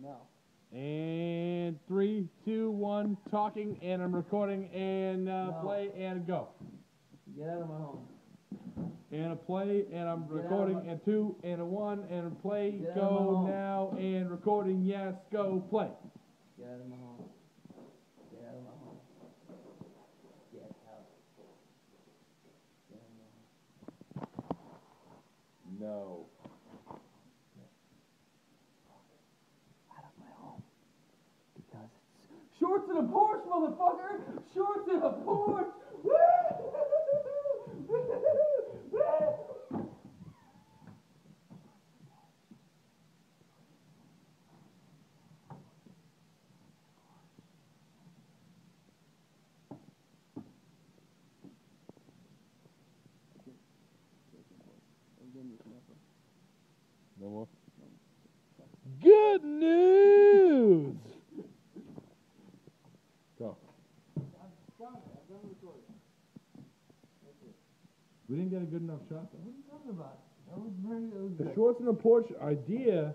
No. And three, two, one, talking, and I'm recording, and uh, No. play, and go. Get out of my home. And a play, and I'm Get recording, and two, and a one, and a play, Get out of my go now, and recording, yes, go, play. Get out of my home. Get out of my home. Get out. Get out of my home. No. Out of my home. Because it's shorts in a Porsche, motherfucker! Shorts in a more? Good news! Go. We didn't get a good enough shot though. What are you talking about? That was very. That was The good. shorts in the porch idea